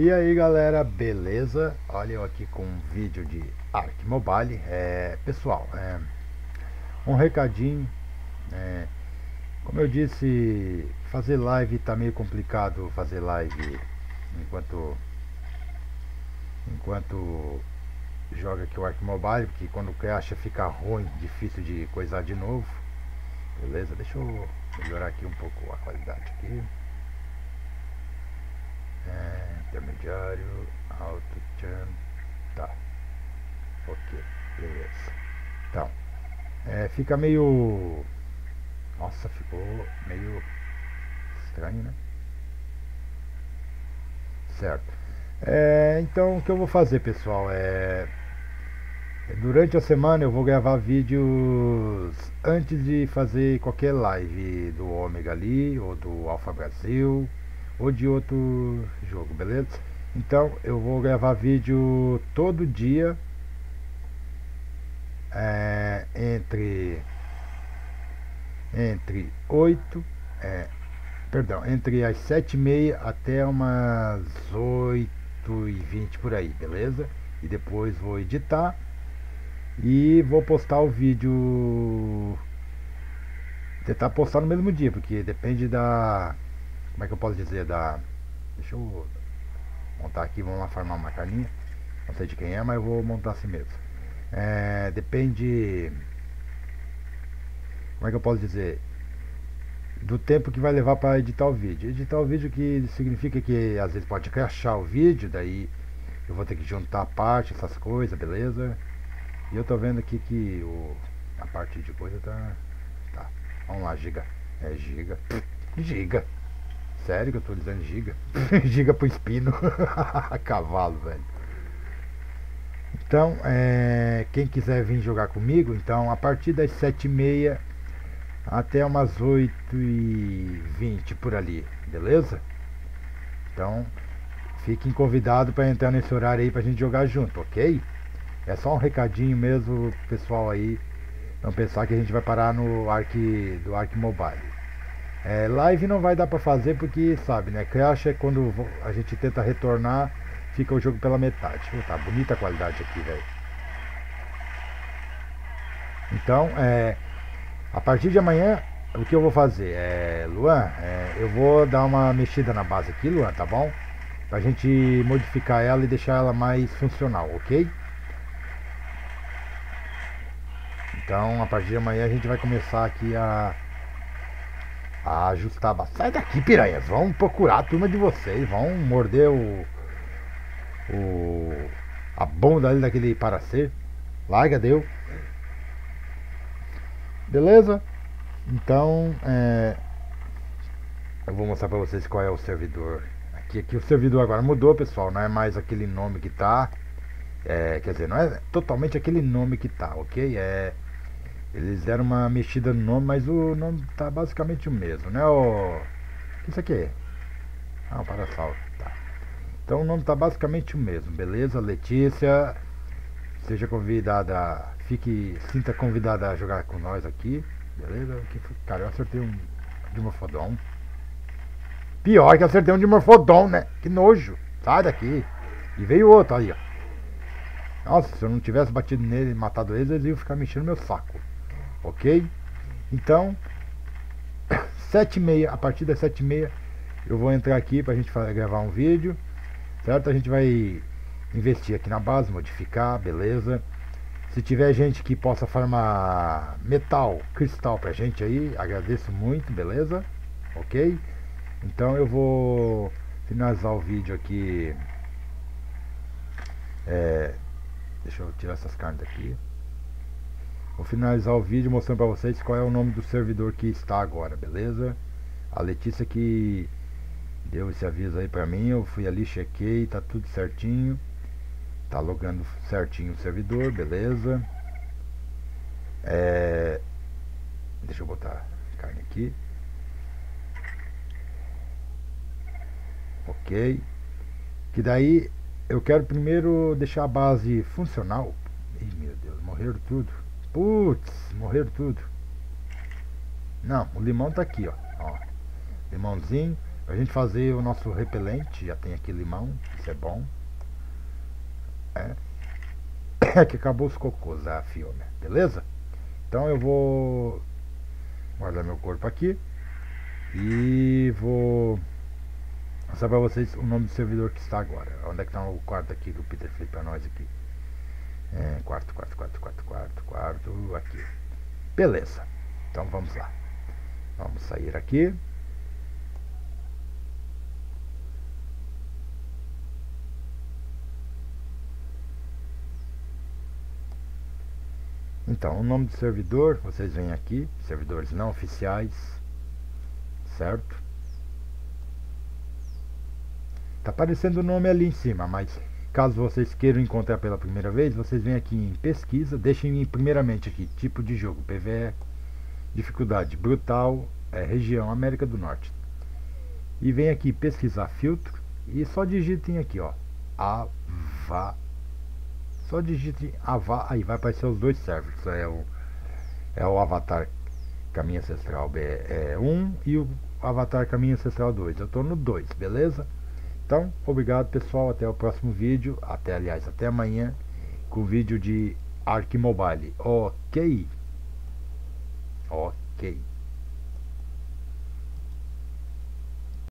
E aí galera, beleza? Olha eu aqui com um vídeo de Ark Mobile é, Pessoal, é, um recadinho é, Como eu disse, fazer live tá meio complicado Fazer live enquanto Enquanto joga aqui o Ark Mobile Porque quando cracha fica ruim, difícil de coisar de novo Beleza? Deixa eu melhorar aqui um pouco a qualidade aqui é, intermediário, alto, chan, tá, ok, beleza. Então, é, fica meio, nossa, ficou meio estranho, né? Certo. É, então, o que eu vou fazer, pessoal, é Durante a semana eu vou gravar vídeos antes de fazer qualquer live do Ômega ali, ou do Alfa Brasil, ou de outro jogo, beleza? Então eu vou gravar vídeo todo dia é, entre entre 8 é, perdão, entre as 7 e meia até umas 8 e 20 por aí, beleza? E depois vou editar e vou postar o vídeo tentar postar no mesmo dia, porque depende da como é que eu posso dizer, da... Deixa eu montar aqui, vamos lá formar uma carninha. Não sei de quem é, mas eu vou montar assim mesmo. É, depende... Como é que eu posso dizer? Do tempo que vai levar para editar o vídeo. Editar o vídeo que significa que às vezes pode crashar o vídeo, daí eu vou ter que juntar a parte, essas coisas, beleza? E eu tô vendo aqui que o, a parte de coisa tá... Tá, vamos lá, giga. É giga. Giga. Sério que eu tô dizendo giga? giga pro espino. Cavalo, velho. Então, é, quem quiser vir jogar comigo, então a partir das 7h30 até umas 8h20 por ali, beleza? Então, fiquem convidados para entrar nesse horário aí pra gente jogar junto, ok? É só um recadinho mesmo, pessoal aí. Não pensar que a gente vai parar no Ark do Ark Mobile. É, live não vai dar pra fazer porque, sabe, né? Crash é quando a gente tenta retornar, fica o jogo pela metade. tá bonita a qualidade aqui, velho. Então, é, a partir de amanhã, o que eu vou fazer? É, Luan, é, eu vou dar uma mexida na base aqui, Luan, tá bom? Pra gente modificar ela e deixar ela mais funcional, ok? Então, a partir de amanhã a gente vai começar aqui a ajustar Sai daqui, piranhas. Vão procurar a turma de vocês. Vão morder o. o a bunda ali daquele paracer. Larga, deu. Beleza? Então, é, eu vou mostrar pra vocês qual é o servidor. Aqui, aqui o servidor agora mudou, pessoal. Não é mais aquele nome que tá. É, quer dizer, não é totalmente aquele nome que tá, ok? É eles deram uma mexida no nome, mas o nome tá basicamente o mesmo, né? O que isso aqui é? Ah, um para-salto. Tá. Então o nome tá basicamente o mesmo, beleza? Letícia, seja convidada, fique, sinta convidada a jogar com nós aqui, beleza? Cara, eu acertei um de morfodon. Pior que acertei um de morfodon, né? Que nojo. Sai daqui. E veio outro aí, ó. Nossa, se eu não tivesse batido nele e matado eles, eles iam ficar mexendo no meu saco ok? Então, sete e meia, a partir das sete e meia, eu vou entrar aqui para a gente gravar um vídeo, certo? A gente vai investir aqui na base, modificar, beleza? Se tiver gente que possa farmar metal, cristal pra gente aí, agradeço muito, beleza? Ok? Então eu vou finalizar o vídeo aqui. É, deixa eu tirar essas carnes daqui. Vou finalizar o vídeo mostrando para vocês qual é o nome do servidor que está agora, beleza? A Letícia que deu esse aviso aí pra mim, eu fui ali, chequei, tá tudo certinho. Tá logando certinho o servidor, beleza? É... Deixa eu botar carne aqui. Ok. Que daí eu quero primeiro deixar a base funcional. Ih, meu Deus, morreram tudo. Putz, morreram tudo. Não, o limão tá aqui, ó. ó. Limãozinho. A gente fazer o nosso repelente, já tem aqui limão, isso é bom. É. É que acabou os cocôs da Fiona, beleza? Então eu vou guardar meu corpo aqui e vou mostrar para vocês o nome do servidor que está agora. Onde é que está o quarto aqui que o Peter fez para nós aqui? É, quarto, quarto, quarto, quarto, quarto, quarto, aqui. Beleza. Então vamos lá. Vamos sair aqui. Então, o nome do servidor, vocês vêm aqui, servidores não oficiais, certo? Tá aparecendo o nome ali em cima, mas caso vocês queiram encontrar pela primeira vez, vocês vêm aqui em pesquisa, deixem primeiramente aqui, tipo de jogo, PVE, dificuldade brutal, é, região América do Norte. E vem aqui pesquisar filtro e só digitem aqui, ó, Ava só digite Ava, aí vai aparecer os dois servers. É o, é o Avatar Caminho Ancestral B1 e o Avatar Caminho Ancestral 2. Eu estou no 2, beleza? Então, obrigado pessoal, até o próximo vídeo, até aliás, até amanhã com o vídeo de Ark Mobile. Ok? Ok.